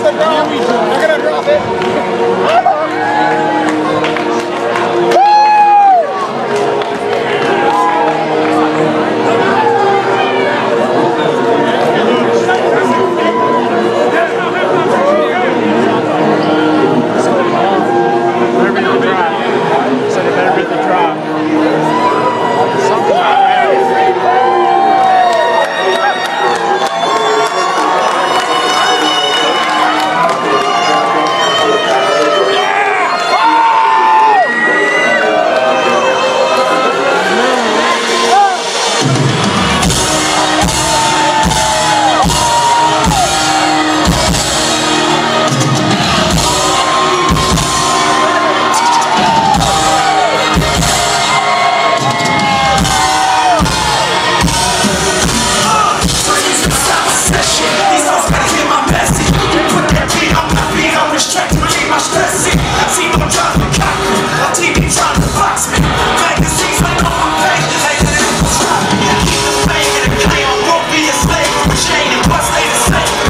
Dog.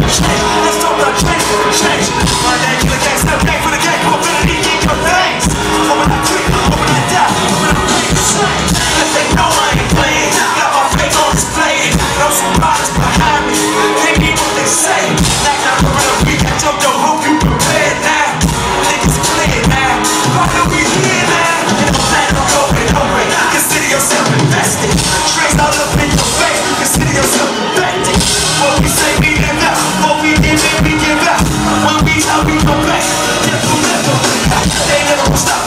Yeah.